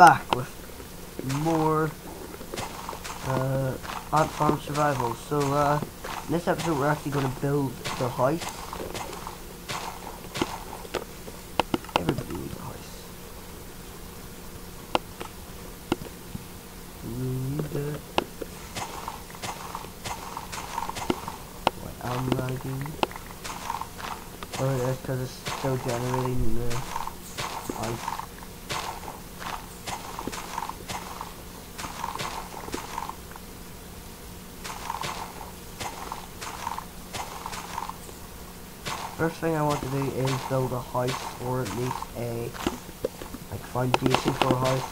Back with more uh, Ant Farm Survival. So, uh, in this episode we're actually going to build the house. Everybody needs a house. We need it. Why I'm lagging. Oh, that's because it's still generating the house. First thing I want to do is build a house or at least a like foundation for a house.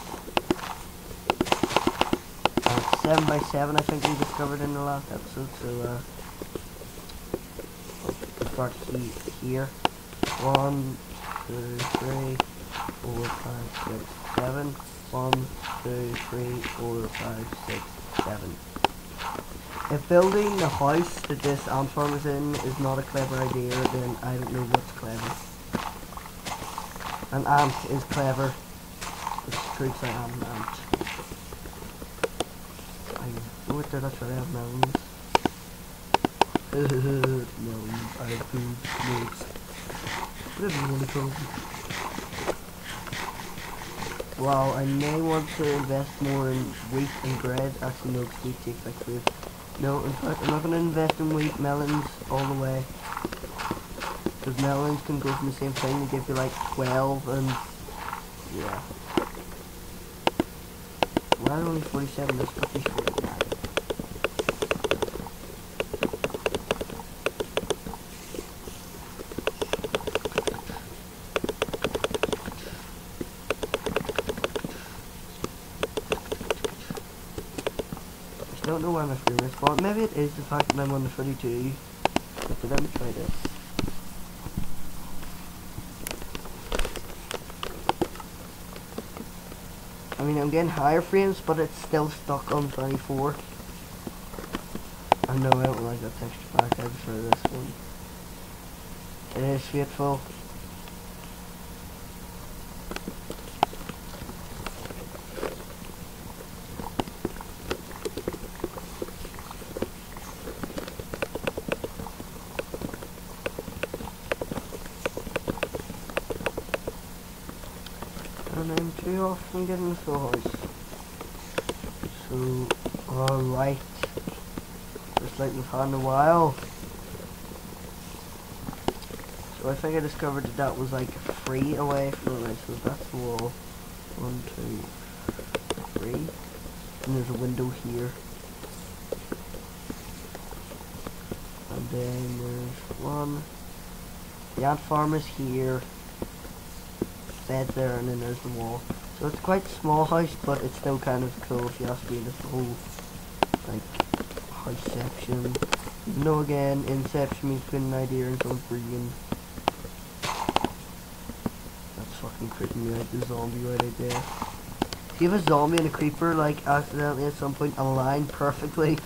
Uh, seven by seven I think we discovered in the last episode, so uh start he here. One, two, three, four, five, six, seven. One, two, three, four, five, six, seven. If building the house that this ant farm is in is not a clever idea, then I don't know what's clever. An ant is clever. It's true, I am an ant. I there, that's right, I have melons. melons, I have food, notes. Whatever you want to call them. I may want to invest more in wheat and bread. Actually, no, wheat takes like food. No, I'm not going to invest in wheat melons all the way. Because melons can go from the same thing, they give you like 12 and... Yeah. Why are only 47? That's pretty sure. Don't know why my screen is fault. Maybe it is the fact that I'm on the 32. But let me try this. I mean, I'm getting higher frames, but it's still stuck on 24. I know I don't like that texture pack, I prefer this one. It is faithful. And I'm often getting so alright. Just like we've had in a while. So I think I discovered that that was like free away from it. So that's the wall. One, two, three. And there's a window here. And then there's one. The ant farm is here bed there and then there's the wall. So it's quite small house but it's still kind of cool if you ask me this whole like house section. Though again inception means putting an idea into someone's brain. That's fucking creeping me out the zombie right there. If you have a zombie and a creeper like accidentally at some point align perfectly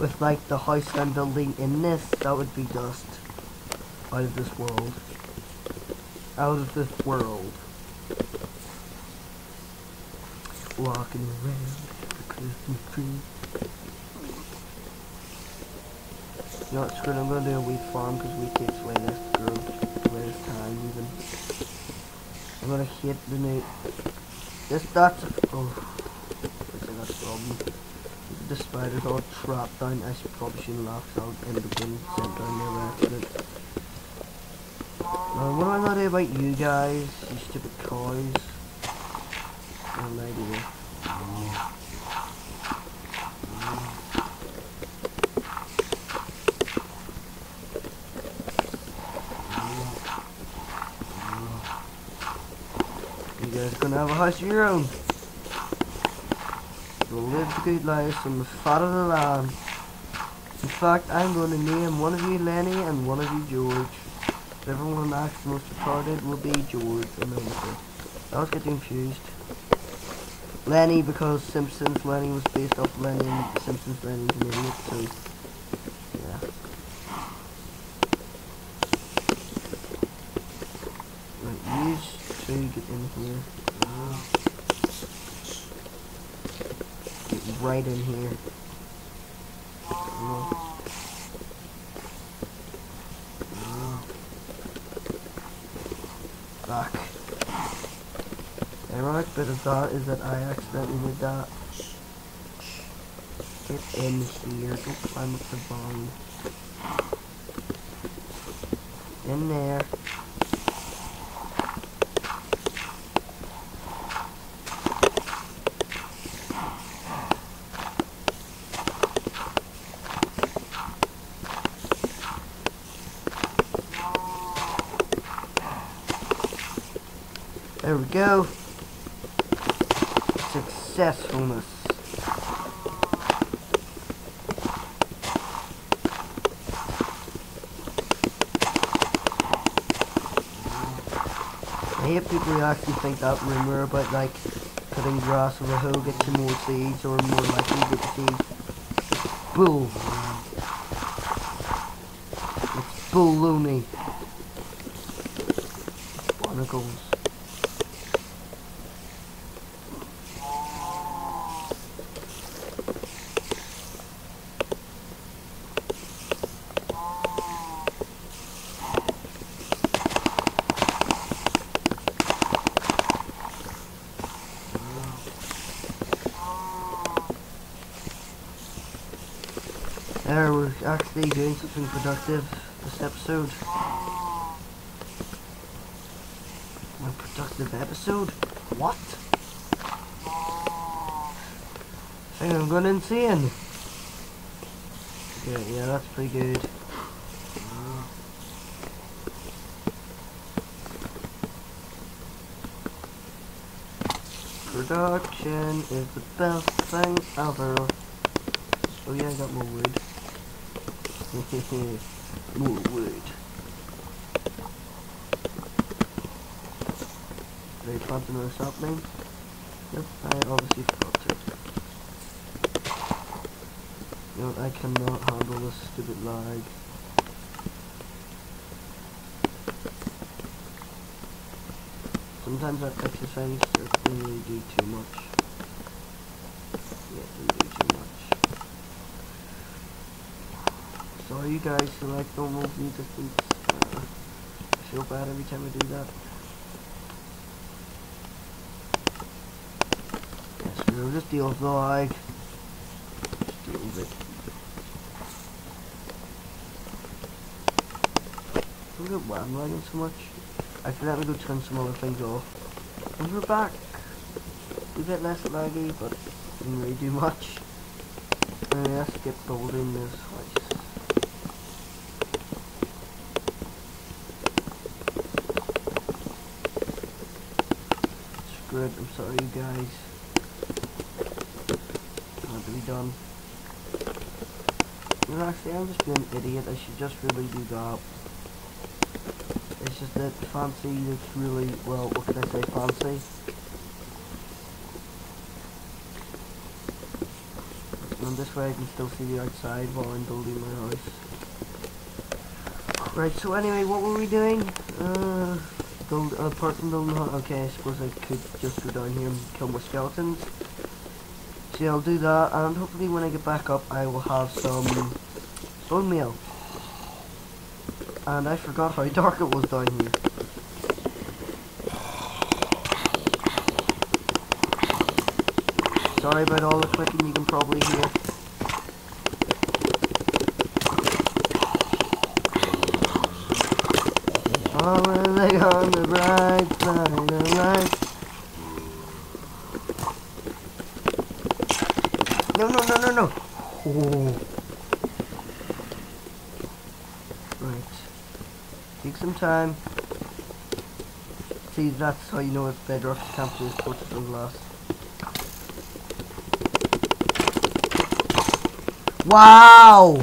with like the house I'm building in this, that would be just out of this world. Out of this world walking around the Christmas tree. You know what, I'm gonna do a wheat farm because takes way less to grow, way less time even. I'm gonna hit the new, this, that's, oh, looks like a problem. The spider's all trapped down, I should probably shouldn't laugh because I'll end up getting sent down there by accident. Now, what am I gonna do about you guys, you stupid cows? You guys gonna have a house of your own. You'll live the good life on the fat of the land. In fact, I'm going to name one of you Lenny and one of you George. Whichever one acts most retarded will be George. Remember, I was getting confused. Lenny because Simpsons Lenny was based off Lenny and Simpsons Lenny's an idiot, so yeah. Right, use two get in here. Get right in here. Back. Ironic bit of is that I accidentally did that. Get in here, don't climb up the vine. In there. There we go. Successfulness. I hate people who actually think that rumor about like cutting grass with a hoe gets you more seeds or more likely to get seeds. Bull. It's baloney. Barnacles. There, we're actually doing something productive this episode. A productive episode? What? I think I'm going insane. Okay, yeah, that's pretty good. Production is the best thing ever. Oh yeah, I got more wood. More wood. Did I plant another sapling? Yep, I obviously forgot. You know, I cannot handle this stupid lag. Sometimes I exercise doesn't really do too much. Yeah, it doesn't do too much. Sorry you guys who like normal view distance. Uh, I feel bad every time I do that. Yes, we'll just deal with the lag. Just deal with it. Look at why I'm lagging so much. I forgot to go turn some other things off. And we're back. We get less laggy, but didn't really do much. And I skip building this it, I'm sorry you guys. Can't be done. And actually, I'm just being an idiot. I should just really do that. It's just that fancy looks really, well, what can I say, fancy? And this way I can still see the outside while I'm building my house. Right, so anyway, what were we doing? Uh, build, uh, the hut, okay, I suppose I could just go down here and kill more skeletons. Yeah, I'll do that, and hopefully when I get back up, I will have some bone meal. And I forgot how dark it was down here. Sorry about all the clicking you can probably hear. On the right side of life. No, no, no, no, no. Oh. Right. Take some time. See, that's how you know if bedrock can't be supported from glass. Wow!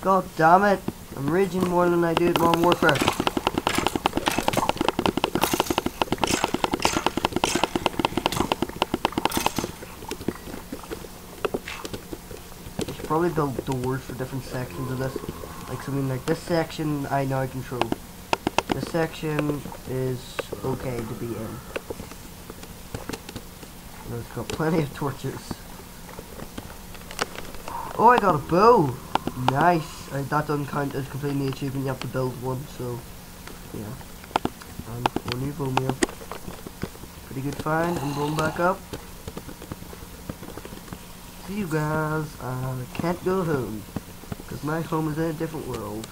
God damn it. I'm raging more than I do at Modern Warfare. Probably build doors for different sections of this. Like something like this section I now control. This section is okay to be in. It's got plenty of torches. Oh, I got a bow. Nice. That doesn't count as completing the achievement. You have to build one. So, yeah. And one new bone meal. Pretty good find. I'm going back up. You guys. I can't go home because my home is in a different world.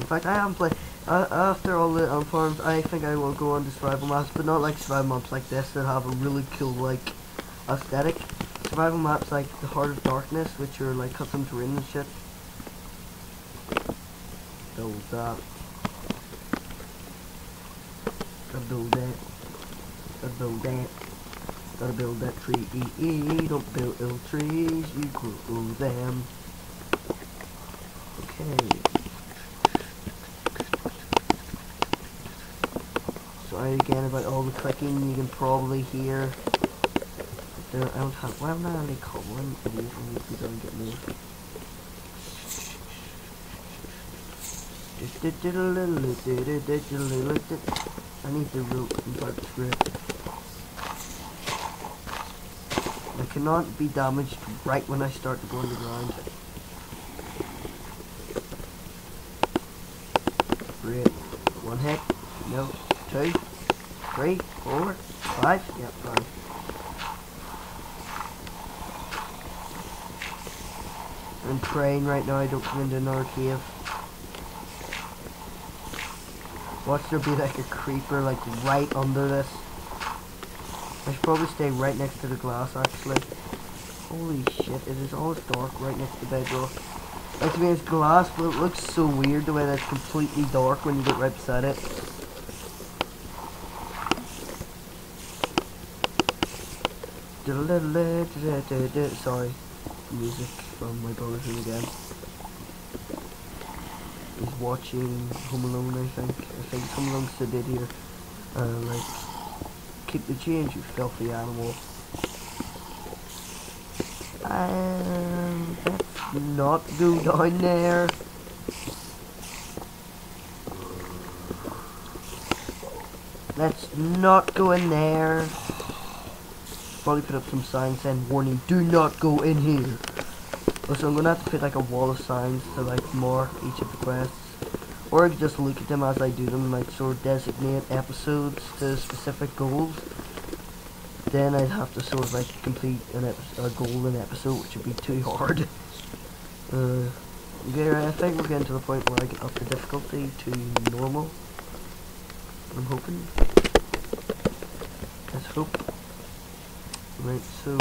In fact, I haven't played. Uh, after all the um, farms, I think I will go on to survival maps, but not like survival maps like this that have a really cool like aesthetic. Survival maps like the Heart of Darkness, which are like custom terrain and shit. Build that. Gotta build that. Gotta build that. Gotta build that tree. Don't build ill trees, you grow them. Okay. Sorry again about all the clicking you can probably hear. I don't have. Why am I only cobbling? It usually if you don't get me. I need the rope and part script. I cannot be damaged right when I start to go underground. Great. One hit. No. Two. Three. Four. Five. Yep, five. I'm praying right now I don't come into another cave. Watch there be like a creeper like right under this. I should probably stay right next to the glass actually. Holy shit, it is always dark right next to the bedrock. Like, I mean, it's glass, but it looks so weird the way that it's completely dark when you get right beside it. Sorry, music from my brother's again. He's watching Home Alone, I think. I think Home Alone's the did here. Uh, like, keep the change, you filthy animal. And let's not go down there. Let's not go in there. Probably put up some signs saying, warning, do not go in here. Also, I'm gonna have to put like a wall of signs to like mark each of the quests. Or just look at them as I do them, like sort of designate episodes to specific goals. Then I'd have to sort of like complete an a golden episode, which would be too hard. Uh, okay, I think we're getting to the point where I get up the difficulty to normal. I'm hoping. Let's hope. Right, so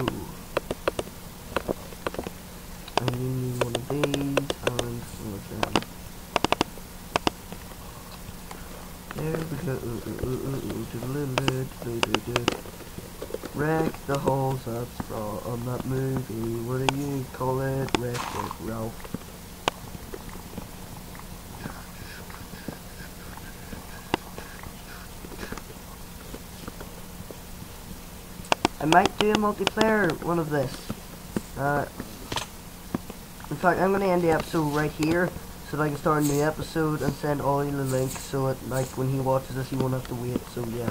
I need one of these and one of them. There we go. Wreck the holes that's on that movie. What do you call it? Wreck it, Ralph. I might do a multiplayer one of this. Uh, in fact, I'm going to end the episode right here so that I can start a new episode and send all the links so it, like when he watches this he won't have to wait. So yeah.